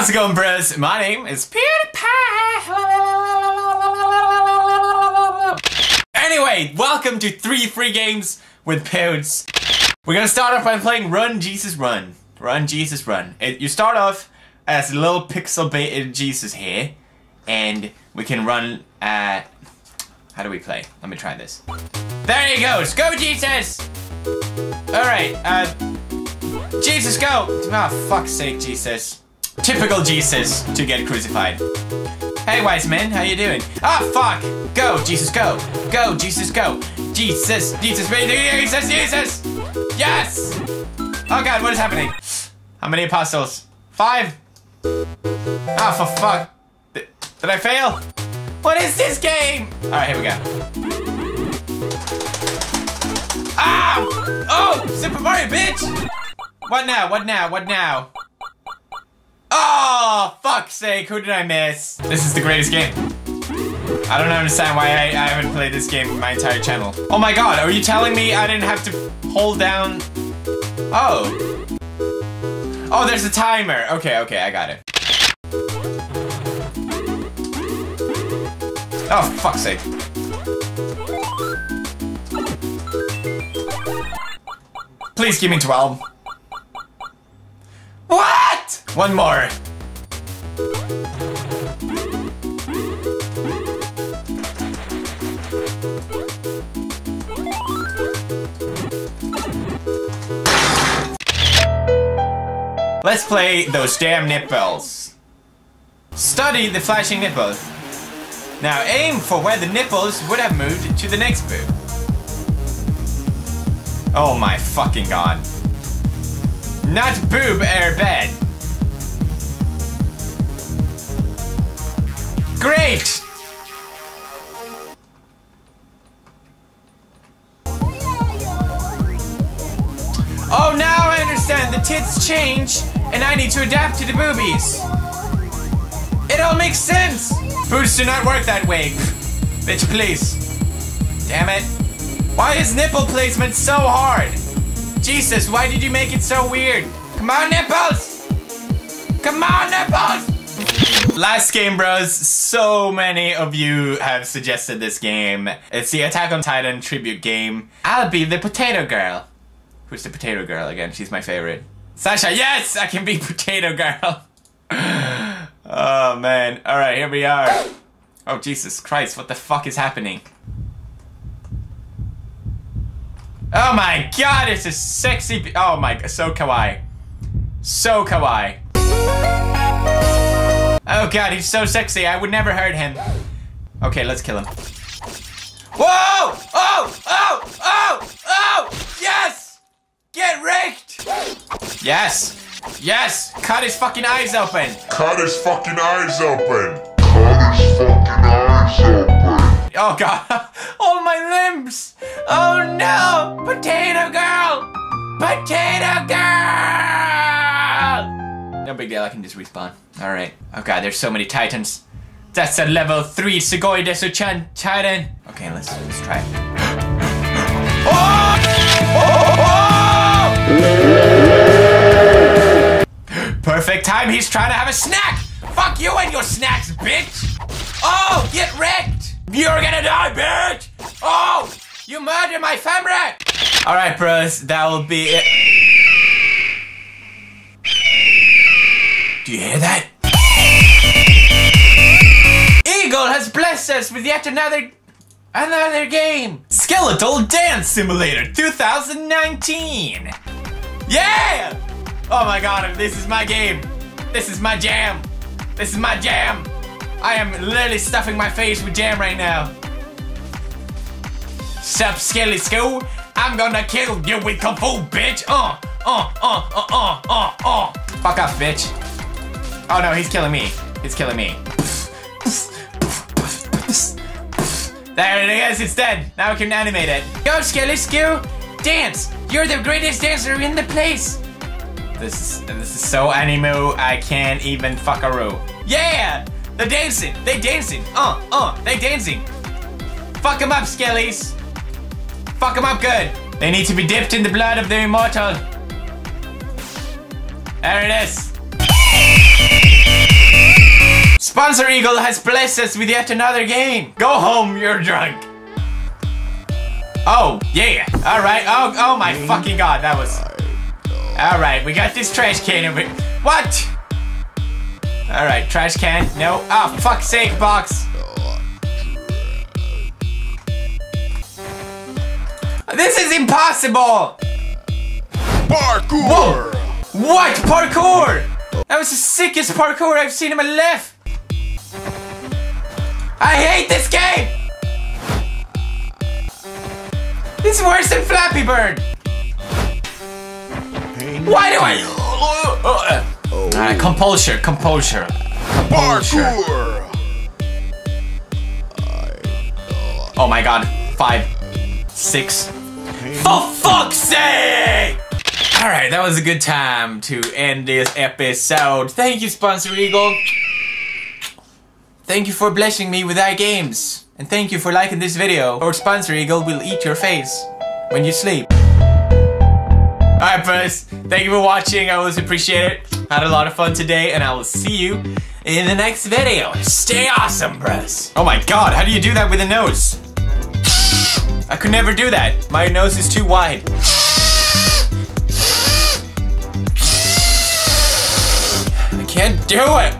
How's it going, bros? My name is PewDiePie. Anyway, welcome to three free games with Pewds. We're gonna start off by playing Run Jesus Run. Run Jesus Run. It, you start off as a little pixel baited Jesus here, and we can run. Uh, how do we play? Let me try this. There he goes. Go, Jesus. All right. Uh, Jesus, go. Oh, fuck's sake, Jesus. Typical Jesus to get crucified. Hey, wise men, how you doing? Ah, fuck! Go, Jesus, go! Go, Jesus, go! Jesus, Jesus, Jesus, Jesus! Yes! Oh god, what is happening? How many apostles? Five? Ah, for fuck. Did, did I fail? What is this game? Alright, here we go. Ah! Oh! Super Mario, bitch! What now? What now? What now? Oh, fuck's sake, who did I miss? This is the greatest game. I don't understand why I, I haven't played this game my entire channel. Oh my god, are you telling me I didn't have to hold down... Oh. Oh, there's a timer. Okay, okay, I got it. Oh, fuck's sake. Please give me 12. One more. Let's play those damn nipples. Study the flashing nipples. Now aim for where the nipples would have moved to the next boob. Oh my fucking god. Not boob air bed. Great! Oh, now I understand. The tits change, and I need to adapt to the boobies. It all makes sense. Boobs do not work that way. Bitch, please. Damn it. Why is nipple placement so hard? Jesus, why did you make it so weird? Come on, nipples! Come on, nipples! Last game, bros. So many of you have suggested this game. It's the Attack on Titan tribute game. I'll be the potato girl. Who's the potato girl again? She's my favorite. Sasha, yes! I can be potato girl. oh, man. Alright, here we are. Oh, Jesus Christ, what the fuck is happening? Oh my god, it's a sexy. Oh my, so kawaii. So kawaii. Oh god, he's so sexy. I would never hurt him. Okay, let's kill him. Whoa! Oh! Oh! Oh! Oh! Yes! Get wrecked! Yes! Yes! Cut his fucking eyes open! Cut his fucking eyes open! Cut his fucking eyes open! Oh god! All my limbs! Oh no! Potato girl! Potato girl! Big deal, I can just respawn. Alright. Oh god, there's so many titans. That's a level 3 Sugoi Desu-chan titan. Okay, let's, let's try it. Oh! Perfect time, he's trying to have a snack! Fuck you and your snacks, bitch! Oh, get wrecked! You're gonna die, bitch! Oh! You murdered my family! Alright, bros, that will be it. You hear that? Eagle has blessed us with yet another another game. Skeletal Dance Simulator 2019. Yeah! Oh my god, this is my game. This is my jam. This is my jam. I am literally stuffing my face with jam right now. Sup, Skelly School? I'm gonna kill you with Kung Fu, bitch! Uh, uh, uh, uh, uh, uh, uh. Fuck off, bitch. Oh no, he's killing me. He's killing me. There it is, it's dead. Now we can animate it. Go, Skelly School! Dance! You're the greatest dancer in the place! This is, this is so anime, I can't even fuck a row. Yeah! They're dancing! They dancing! Uh, uh, they dancing! Fuck them up, Skellies! Fuck them up good! They need to be dipped in the blood of the immortal. There it is. Sponsor Eagle has blessed us with yet another game. Go home, you're drunk. Oh, yeah. Alright. Oh, oh my mm-hmm. fucking god, that was... Alright, we got this trash can over What? Alright, trash can. No. Oh, fuck's sake, box. This is impossible! Parkour! What? Parkour! That was the sickest parkour I've seen in my life! I hate this game! It's worse than Flappy Bird! Why do I... Alright, composure, composure. Composure. Parkour! Oh my god. Five. Six. For fuck's sake! Alright, that was a good time to end this episode. Thank you, Sponsor Eagle. Thank you for blessing me with thy games. And thank you for liking this video, or Sponsor Eagle will eat your face when you sleep. Alright, bros. Thank you for watching. I always appreciate it. Had a lot of fun today, and I will see you in the next video. Stay awesome, bros. Oh my god, how do you do that with a nose? I could never do that. My nose is too wide. Can't do it.